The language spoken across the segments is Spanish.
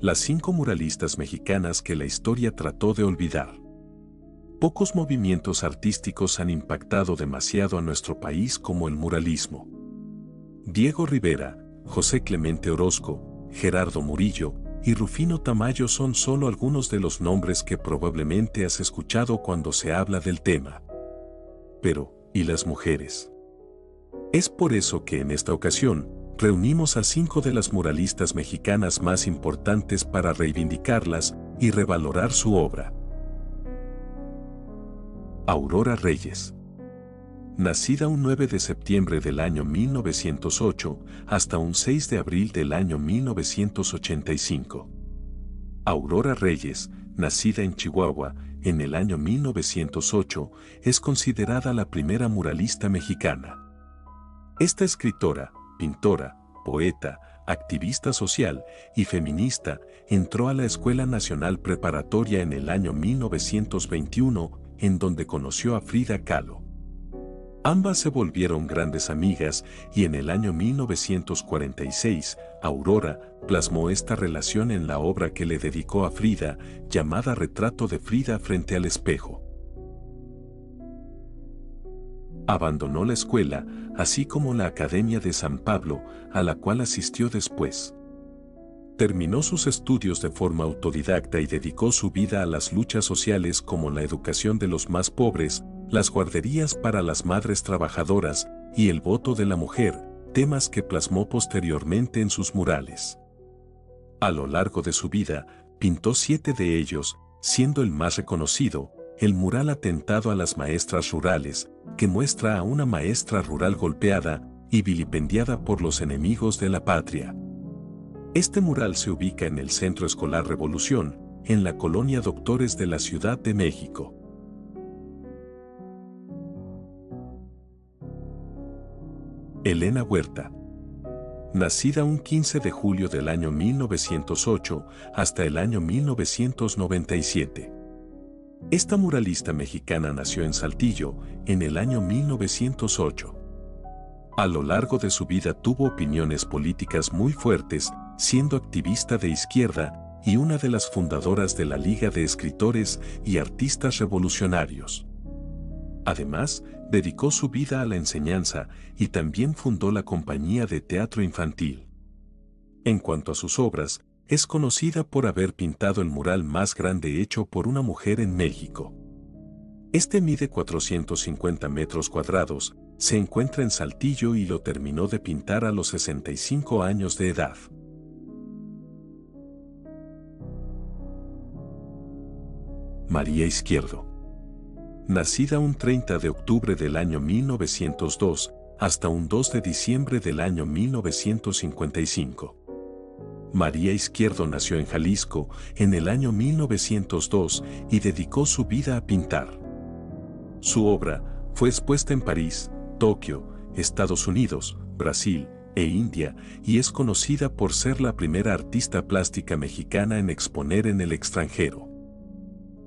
las cinco muralistas mexicanas que la historia trató de olvidar. Pocos movimientos artísticos han impactado demasiado a nuestro país como el muralismo. Diego Rivera, José Clemente Orozco, Gerardo Murillo y Rufino Tamayo son solo algunos de los nombres que probablemente has escuchado cuando se habla del tema. Pero, ¿y las mujeres? Es por eso que en esta ocasión, reunimos a cinco de las muralistas mexicanas más importantes para reivindicarlas y revalorar su obra. Aurora Reyes. Nacida un 9 de septiembre del año 1908 hasta un 6 de abril del año 1985. Aurora Reyes, nacida en Chihuahua en el año 1908, es considerada la primera muralista mexicana. Esta escritora, pintora, poeta, activista social y feminista, entró a la Escuela Nacional Preparatoria en el año 1921, en donde conoció a Frida Kahlo. Ambas se volvieron grandes amigas y en el año 1946, Aurora plasmó esta relación en la obra que le dedicó a Frida, llamada Retrato de Frida frente al espejo. Abandonó la escuela, así como la Academia de San Pablo, a la cual asistió después. Terminó sus estudios de forma autodidacta y dedicó su vida a las luchas sociales como la educación de los más pobres, las guarderías para las madres trabajadoras y el voto de la mujer, temas que plasmó posteriormente en sus murales. A lo largo de su vida, pintó siete de ellos, siendo el más reconocido, el mural atentado a las maestras rurales, que muestra a una maestra rural golpeada y vilipendiada por los enemigos de la patria. Este mural se ubica en el Centro Escolar Revolución, en la colonia Doctores de la Ciudad de México. Elena Huerta. Nacida un 15 de julio del año 1908 hasta el año 1997. Esta muralista mexicana nació en Saltillo en el año 1908. A lo largo de su vida tuvo opiniones políticas muy fuertes, siendo activista de izquierda y una de las fundadoras de la Liga de Escritores y Artistas Revolucionarios. Además, dedicó su vida a la enseñanza y también fundó la compañía de teatro infantil. En cuanto a sus obras, es conocida por haber pintado el mural más grande hecho por una mujer en México. Este mide 450 metros cuadrados, se encuentra en Saltillo y lo terminó de pintar a los 65 años de edad. María Izquierdo. Nacida un 30 de octubre del año 1902 hasta un 2 de diciembre del año 1955. María Izquierdo nació en Jalisco en el año 1902 y dedicó su vida a pintar. Su obra fue expuesta en París, Tokio, Estados Unidos, Brasil e India y es conocida por ser la primera artista plástica mexicana en exponer en el extranjero.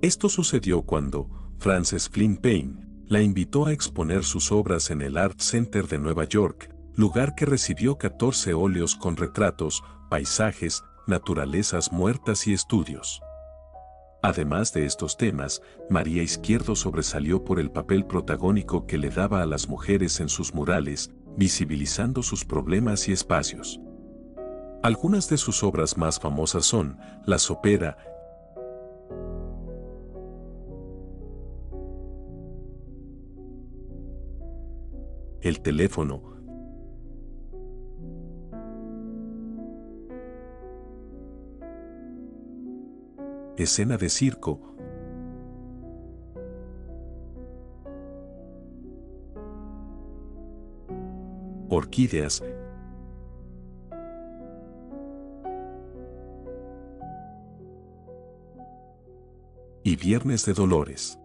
Esto sucedió cuando Frances Flynn Payne la invitó a exponer sus obras en el Art Center de Nueva York, lugar que recibió 14 óleos con retratos, paisajes, naturalezas muertas y estudios. Además de estos temas, María Izquierdo sobresalió por el papel protagónico que le daba a las mujeres en sus murales, visibilizando sus problemas y espacios. Algunas de sus obras más famosas son La Sopera, El teléfono, escena de circo. Orquídeas. Y Viernes de Dolores.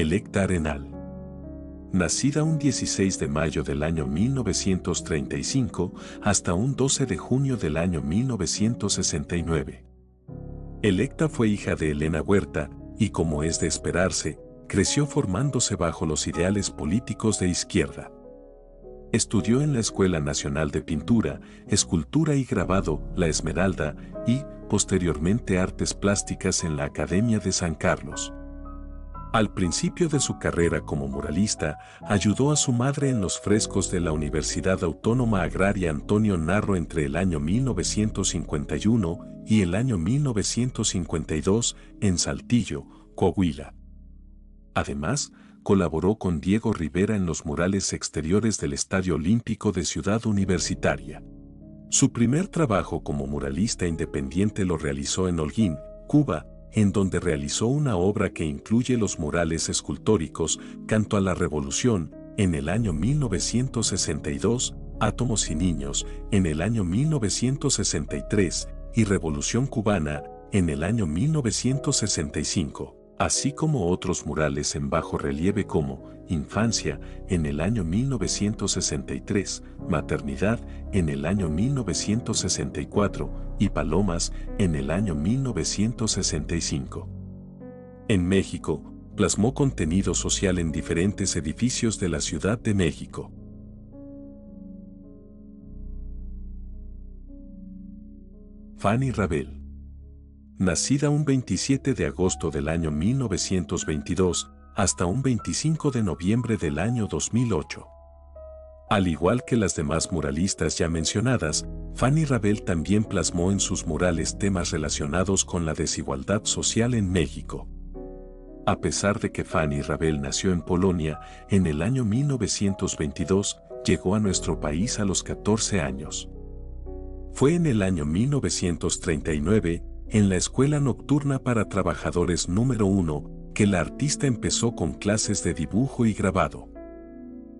Electa Arenal. Nacida un 16 de mayo del año 1935 hasta un 12 de junio del año 1969. Electa fue hija de Elena Huerta y como es de esperarse, creció formándose bajo los ideales políticos de izquierda. Estudió en la Escuela Nacional de Pintura, Escultura y Grabado, La Esmeralda, y, posteriormente, Artes Plásticas en la Academia de San Carlos. Al principio de su carrera como muralista, ayudó a su madre en los frescos de la Universidad Autónoma Agraria Antonio Narro entre el año 1951 y el año 1952 en Saltillo, Coahuila. Además, colaboró con Diego Rivera en los murales exteriores del Estadio Olímpico de Ciudad Universitaria. Su primer trabajo como muralista independiente lo realizó en Holguín, Cuba, en donde realizó una obra que incluye los murales escultóricos Canto a la Revolución, en el año 1962, Átomos y Niños, en el año 1963, y Revolución Cubana, en el año 1965, así como otros murales en bajo relieve como Infancia, en el año 1963, Maternidad, en el año 1964, y Palomas, en el año 1965. En México, plasmó contenido social en diferentes edificios de la Ciudad de México. Fanny Rabel. Nacida un 27 de agosto del año 1922, hasta un 25 de noviembre del año 2008. Al igual que las demás muralistas ya mencionadas, Fanny Rabel también plasmó en sus murales temas relacionados con la desigualdad social en México. A pesar de que Fanny Rabel nació en Polonia, en el año 1922 llegó a nuestro país a los 14 años. Fue en el año 1939, en la Escuela Nocturna para Trabajadores número 1, que la artista empezó con clases de dibujo y grabado.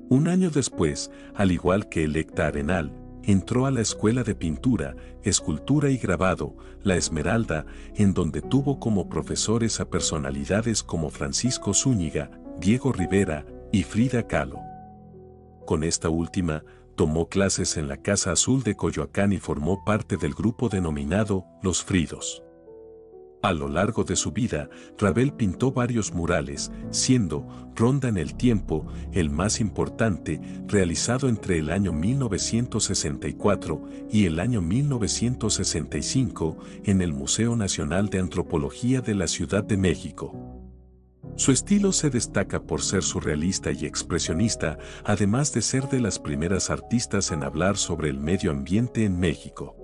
Un año después, al igual que Electa Arenal, entró a la Escuela de Pintura, Escultura y Grabado, La Esmeralda, en donde tuvo como profesores a personalidades como Francisco Zúñiga, Diego Rivera y Frida Kahlo. Con esta última, tomó clases en la Casa Azul de Coyoacán y formó parte del grupo denominado Los Fridos. A lo largo de su vida, Ravel pintó varios murales, siendo Ronda en el Tiempo el más importante, realizado entre el año 1964 y el año 1965 en el Museo Nacional de Antropología de la Ciudad de México. Su estilo se destaca por ser surrealista y expresionista, además de ser de las primeras artistas en hablar sobre el medio ambiente en México.